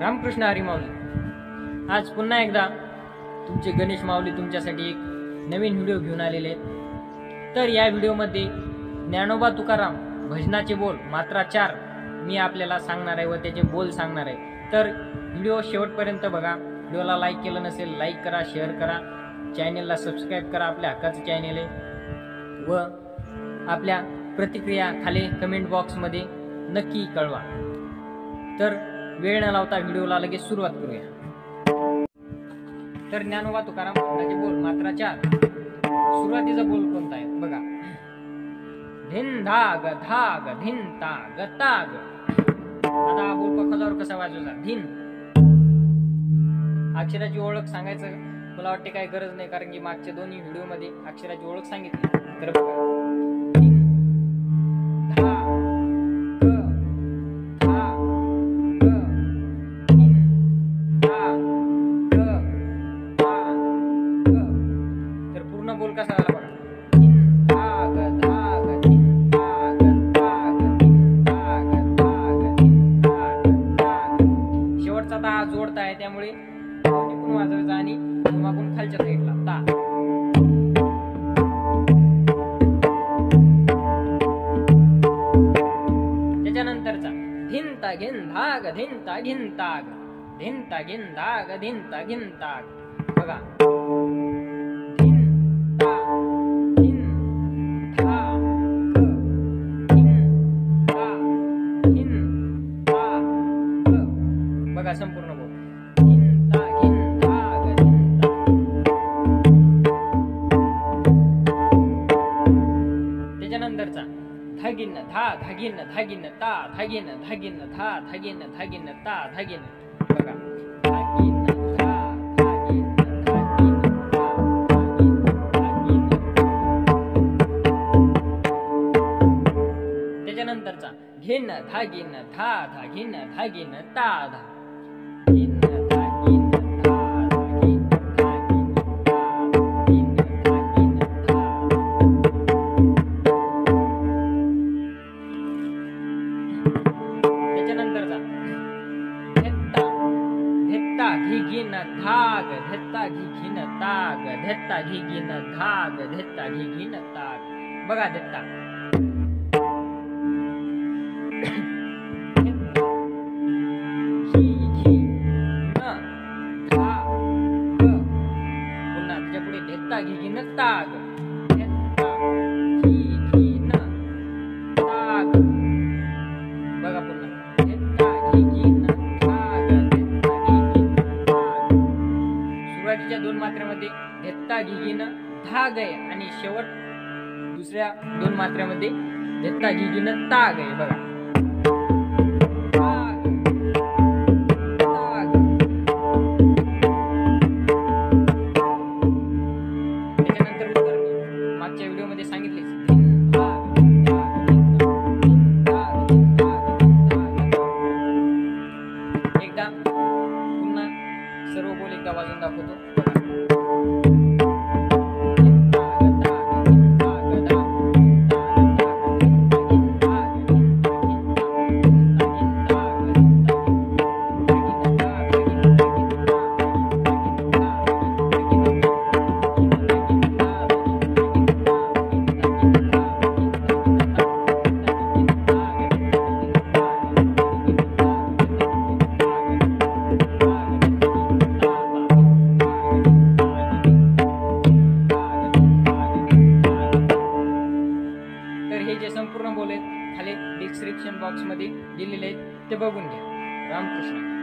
हरी माऊली. आज पुन्हा एकदा तुमचे गणेश माऊली तुमच्यासाठी एक नवीन व्हिडिओ घेऊन आलेले आहेत. तर या व्हिडिओमध्ये ज्ञानोबा तुकाराम भजनाचे बोल मात्रा चार मी आपल्याला सांगणार आहे व त्याचे बोल सांगणार आहे. तर व्हिडिओ शेवटपर्यंत बघा. व्हिडिओला लाईक केलं नसेल लाईक करा शेअर करा. चॅनेलला सबस्क्राईब करा आपल्या हक्काचं चॅनेल आहे. व आपल्या प्रतिक्रिया खाली कमेंट बॉक्समध्ये नक्की कळवा. तर वेळ न लावता व्हिडिओला लगेच सुरुवात करूया. तर ज्ञानोबा तुकाराम भजनाचे बोल मात्रा चार. सुरुवातीचा बोल कोणता आहे? बघा. धिन धाग धाग धिन ताग ताग. आता हा बोल पखलावर कसा वाजवला? धिन. अक्षराची ओळख सांगायचं मला वाटते काही गरज नाही कारण की मागच्या दोन्ही व्हिडिओमध्ये अक्षराची ओळख सांगितली. तर बघा. बोल कसा झाला धिन, धिन, धिन, शेवटचा ता जोडता आहे त्यामुळे टिकून वाजवायचा आणि मागून खालच्या साईडला. ता त्याच्यानंतरचा. धिंता घिन धाग धिंता घिन ताग धिंता घिन धाग धिंता घिन ताग बघा. बघा संपूर्ण बोल. घिन त्याच्यानंतरचा धागिन धा धागिन धागिन ता धागिन धागिन धा धागिन धागिन ता धागिन. बघा. त्याच्यानंतरचा घेन धागिन धा धागिन धागिन ता धा. धेत्ता घिगीन धाग धेत्ता घिगीन ताग धेत्ता घिगीन धाग धेत्ता घिगीन ताग बघा धेत्ता धेत्ता, घी, घी, न, धा, ग. पुन्हा त्याच्या पुढे धेत्ता घिगीन ताग मात्रेमध्ये धत्ता घिगीन धा आहे आणि शेवट दुसऱ्या दोन मात्रेमध्ये धत्ता घिगीन ताग आहे. बघा. संपूर्ण दिलेले आहेत ते बघून घ्या. रामकृष्ण.